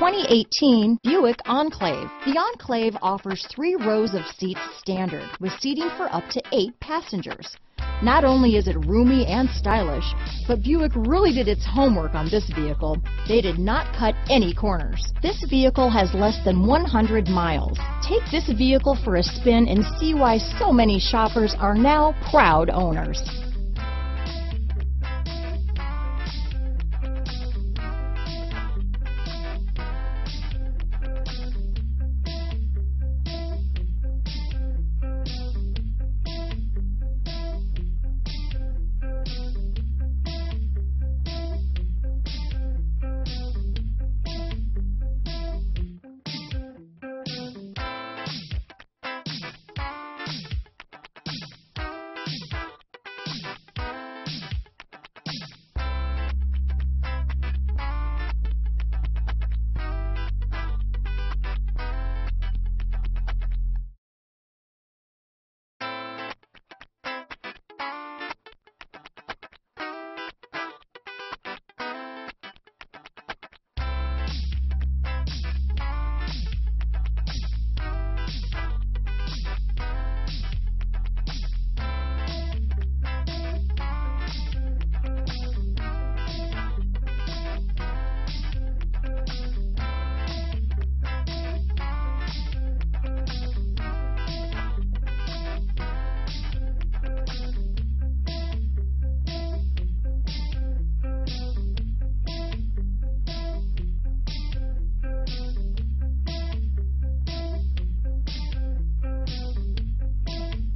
2018 Buick Enclave. The Enclave offers three rows of seats standard with seating for up to eight passengers. Not only is it roomy and stylish, but Buick really did its homework on this vehicle. They did not cut any corners. This vehicle has less than 100 miles. Take this vehicle for a spin and see why so many shoppers are now proud owners.